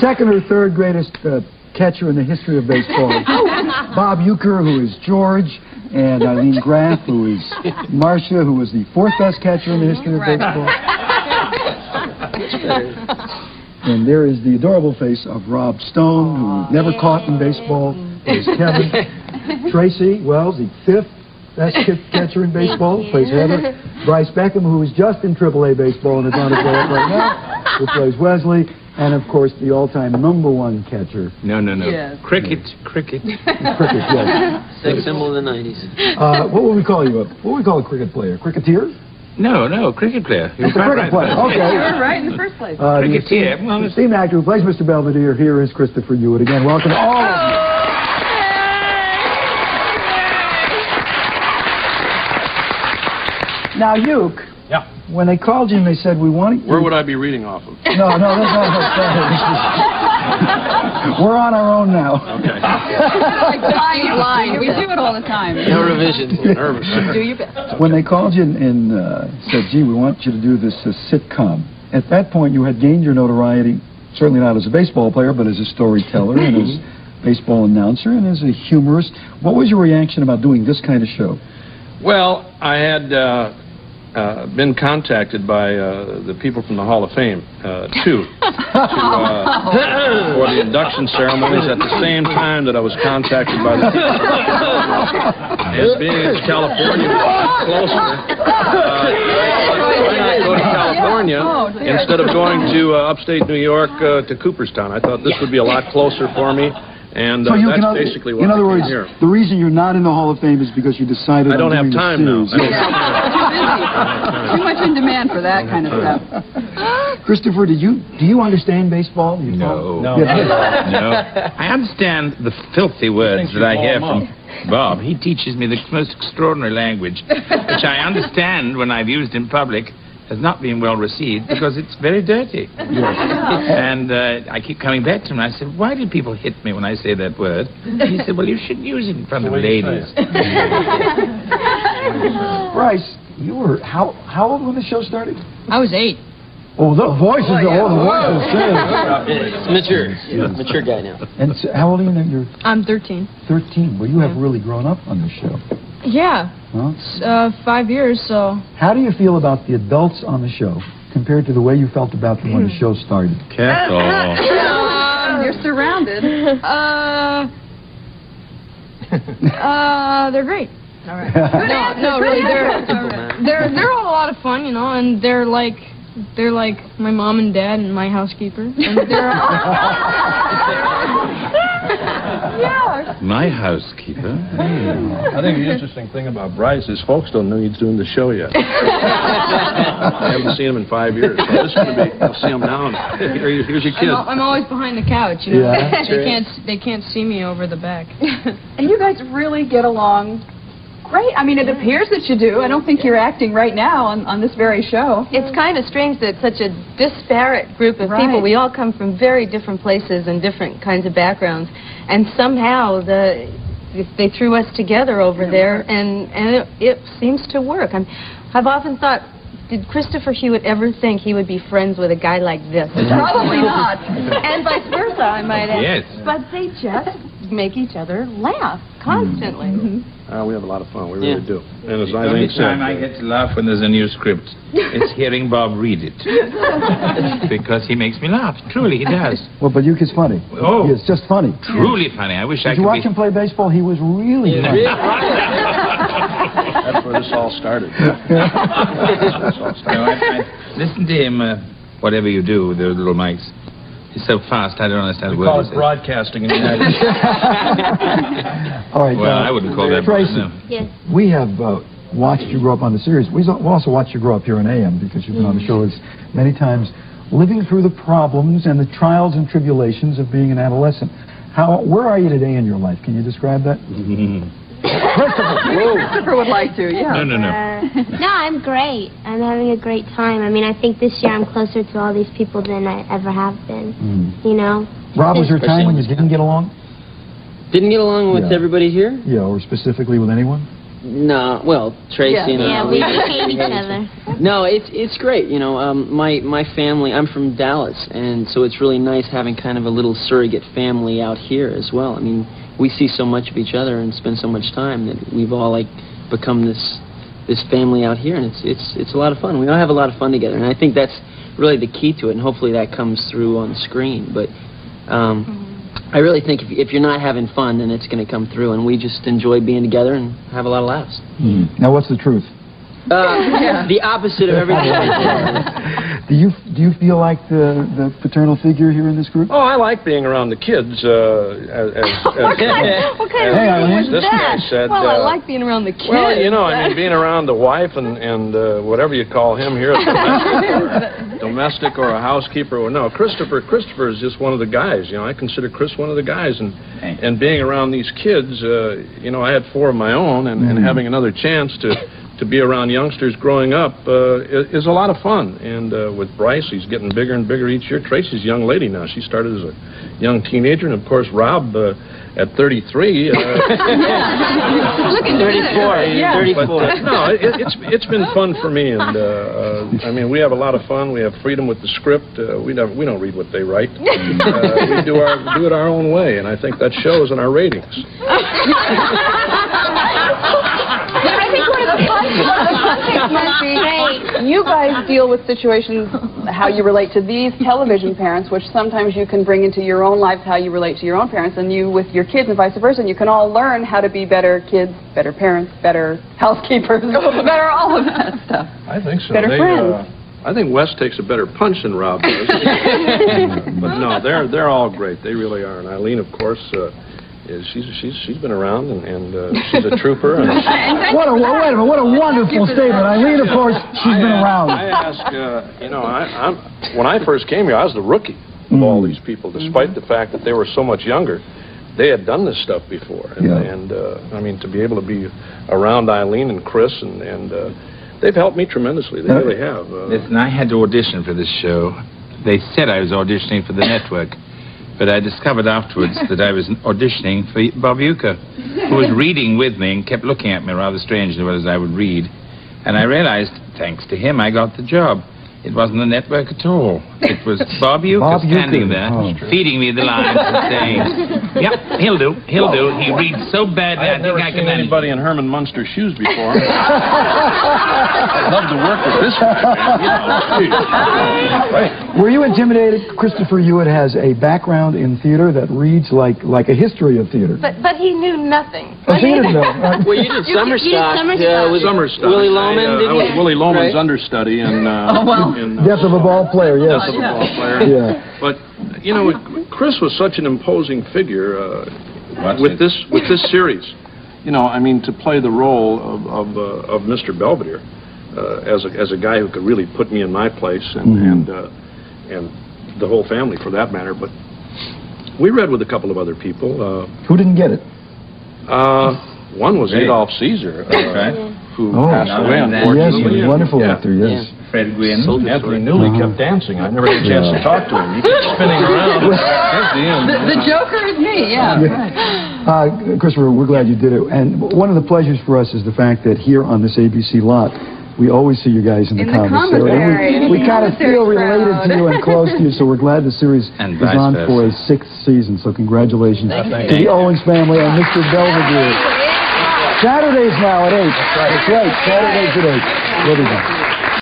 second or third greatest uh, catcher in the history of baseball. Bob Uecker, who is George, and Ilene Graff, who is Marsha, who was the fourth best catcher in the history of baseball. And there is the adorable face of Rob Stone, who never caught in baseball. There's Kevin. Tracy Wells, the fifth best catcher in baseball, plays Heather. Brice Beckham, who is just in AAA baseball and is on his way up right now, who plays Wesley. And, of course, the all-time number one catcher, No, no, no. Yes. Cricket, cricket. cricket, yes. Sex symbol of the 90s. Uh, what would we call you? A, what would we call a cricket player? Cricketeer? No, no, cricket player. You're It's a quite cricket right. player. You Okay. were right in the first place. Uh, Cricketeer. Well, The it's- esteemed actor who plays Mr. Belvedere here is Christopher Hewitt. Again, welcome to all of you. Now, Uke, Yeah. When they called you and they said, we want you... Where would I be reading off of? No, no, that's not that's We're on our own now. Okay. like flying blind. We do it all the time. No revisions. Nervous. Do your best. When they called you and, and uh, said, gee, we want you to do this uh, sitcom, at that point you had gained your notoriety, certainly not as a baseball player, but as a storyteller and as a baseball announcer and as a humorist. What was your reaction about doing this kind of show? Well, I had uh, uh, been contacted by uh, the people from the Hall of Fame, uh, too, to, uh, for the induction ceremonies at the same time that I was contacted by the people. And being as California was closer, uh, why not go to California instead of going to uh, upstate New York uh, to Cooperstown? I thought this would be a lot closer for me, and uh, So you that's in other, basically what in other I words, came here. the reason you're not in the Hall of Fame is because you decided I don't on have time now. series. I Too much in demand for that kind of stuff. Christopher, did you do you understand baseball? You No. follow- No. No. I understand the filthy words that I hear from Bob. He teaches me the most extraordinary language, which I understand when I've used in public has not been well received because it's very dirty. Yes. And uh, I keep coming back to him. I said, why do people hit me when I say that word? He said, well, you shouldn't use it in front of the way you say ladies. Brice, you were how how old when the show started? I was eight. Oh, the voice is oh, the voice is It's mature. Mature guy now. And so, how old are you now? You're I'm 13. 13. Well, you have really grown up on this show. Yeah, Huh? it's, uh, five years, so How do you feel about the adults on the show compared to the way you felt about them when the show started? Careful. Um, you're surrounded. uh, uh, they're great. All right. No, no, really, they're they're they're all a lot of fun, you know, and they're like they're like my mom and dad and my housekeeper, and they're yeah. My housekeeper. I think the interesting thing about Brice is folks don't know he's doing the show yet. I haven't seen him in five years. So this is going to be, I'll see him now. Here, here's your kid. I'm, I'm always behind the couch, you know. Yeah. They can't they can't see me over the back. And you guys really get along great. I mean, it appears that you do. I don't think you're acting right now on, on this very show. It's kind of strange that such a disparate group of Right. people, we all come from very different places and different kinds of backgrounds, and somehow the they threw us together over there, and and it, it seems to work. I'm, I've often thought, did Christopher Hewitt ever think he would be friends with a guy like this? Probably not. and vice versa, I might add. Yes. But they just make each other laugh constantly. Uh, we have a lot of fun. We Yeah. really do. And as The only Ilene said, time I get to laugh when there's a new script is hearing Bob read it. because he makes me laugh. Truly, he does. Well, but Uke is funny. Oh. It's just funny. Truly funny. I wish I Did could you watch be... him play baseball? He was really funny. that's where this all started. That's all No. I, I listen to him, uh, whatever you do with those little mics. He's so fast, I don't understand a We word call he it broadcasting in the United States. All right. Well, uh, I wouldn't call that Tracy. no. Yes. We have uh, watched you grow up on the series. We've also watched you grow up here in AM because you've been on the show as many times, living through the problems and the trials and tribulations of being an adolescent. How, where are you today in your life? Can you describe that? Christopher would like to, yeah. No, no, no. Uh, no, I'm great. I'm having a great time. I mean, I think this year I'm closer to all these people than I ever have been. Mm. You know? Rob, was there a time when you didn't get along? Didn't get along with Yeah. everybody here? Yeah, or specifically with anyone? No, well, Tracy Yeah. and I. Yeah, we hate each other. No, it's it's great. You know, um, my my family. I'm from Dallas, and so it's really nice having kind of a little surrogate family out here as well. I mean, we see so much of each other and spend so much time that we've all like become this this family out here, and it's it's it's a lot of fun. We all have a lot of fun together, and I think that's really the key to it. And hopefully that comes through on screen. But um, I really think if if you're not having fun, then it's going to come through. And we just enjoy being together and have a lot of laughs. Now, what's the truth? Uh, The opposite of everything. I said. Do you do you feel like the the paternal figure here in this group? Oh, I like being around the kids. Uh, as, as, as, What kind as Hey, of Ilene. rule is this guy said. well, I uh, like being around the kids. Well, you know, I mean, being around the wife and and uh, whatever you call him here, domestic, or, domestic or a housekeeper. Or no, Christopher. Christopher is just one of the guys. You know, I consider Chris one of the guys, and Thank and being around these kids, uh, you know, I had four of my own, and, and having another chance to. To be around youngsters growing up uh, is, is a lot of fun, and uh, with Brice, he's getting bigger and bigger each year. Tracy's a young lady now; she started as a young teenager, and of course, Rob, uh, at 33, uh, Look at 34. Yeah. 34. but, no, it, it's it's been fun for me, and uh, uh, I mean, we have a lot of fun. We have freedom with the script. Uh, we don't we don't read what they write. Uh, we do our do it our own way, and I think that shows in our ratings. one of the fun things might be, you guys deal with situations, how you relate to these television parents, which sometimes you can bring into your own lives, how you relate to your own parents, and you with your kids and vice versa, and you can all learn how to be better kids, better parents, better housekeepers, better all of that stuff. I think so. Better They, friends. Uh, I think Wes takes a better punch than Rob does. but no, they're they're all great. They really are. And Ilene, of course. Uh, is she's she's she's been around and, and uh, she's a trooper and What a wait a minute! What a wonderful statement. Ilene, of course, she's been I, around. I ask, uh, you know, I, I'm, when I first came here, I was the rookie of all Mm. these people, despite the fact that they were so much younger. They had done this stuff before, and, Yeah. and uh, I mean, to be able to be around Ilene and Chris, and, and uh, they've helped me tremendously. They Uh, really have. Uh, Listen, I had to audition for this show. They said I was auditioning for the network, but I discovered afterwards that I was auditioning for Bob Uecker, who was reading with me and kept looking at me rather strangely as I would read. And I realized, thanks to him, I got the job. It wasn't the network at all. It was Bob Uecker Bob standing Uecker. there, Oh. feeding me the lines and saying, "Yep, he'll do, he'll do." He reads so badly, I I, think I seen can manage. anybody in Herman Munster's shoes before. I'd love to work with this guy. You know. Were you intimidated? Christopher Hewitt has a background in theater that reads like like a history of theater. But but he knew nothing. Oh, so you didn't know. Uh, Well, you did summer you did stock summer stock. with Summer. Willy Loman, I, uh, didn't I was you? Willy Loman's Right. understudy in, uh, Oh, well. in uh, Death of a ball player, yes. Death of a ball player. Yeah. But you know, Chris was such an imposing figure uh, with it. this with this series. You know, I mean, to play the role of of, uh, of Mr. Belvedere uh, as a as a guy who could really put me in my place and Mhm. and uh, and the whole family for that matter. But we read with a couple of other people. Who didn't get it? Uh, uh, one was Great. Adolph Caesar, uh, Right. who Oh. passed away Yes, Yes, unfortunately. he's a wonderful Yeah. actor, yes. Fred Gwynne. Soldier Anthony story. Newley Uh-huh. kept dancing. I never had a chance Yeah. to talk to him. He kept spinning around. The. The, the Joker is me, yeah. Yeah. Uh, Christopher, we're glad you did it. And one of the pleasures for us is the fact that here on this ABC lot, we always see you guys in the In the commissary. commissary. And We, we kind of feel related crowd. to you and close to you, so we're glad the series And is on versa. for a sixth season. So congratulations thank to you. the Owens family and Mr. Belvedere. Saturdays now at 8. That's right. Saturdays at 8. We'll be back.